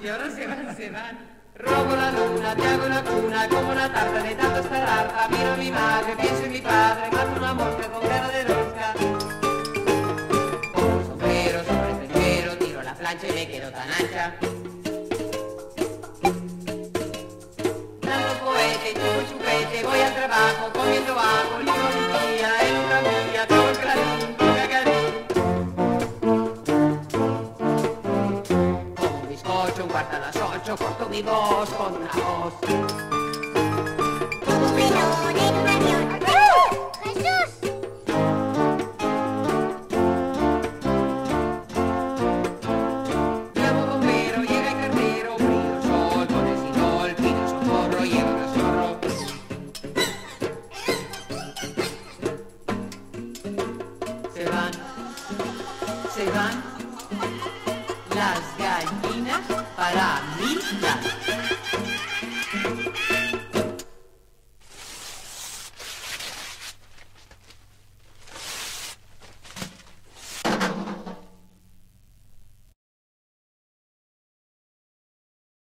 Y ahora se van, se van. Robo la luna, te hago la cuna, como una tarta de tanto estar harta. Miro a mi madre, pienso en mi padre, mato una mosca con cara de rosca. Pongo sombrero sobre el tiro la plancha y me quedo tan ancha. Dando cohete, chupo chupete, voy al trabajo, comiendo agua. Un par de las ocho, corto mi voz, con una voz. ¡Bombero de marión! Jesús! Llevo bombero, llega el cartero, frío sol, con el sinol, pido socorro, llevo el azorro. Se van, se van, las gallinas. para linda.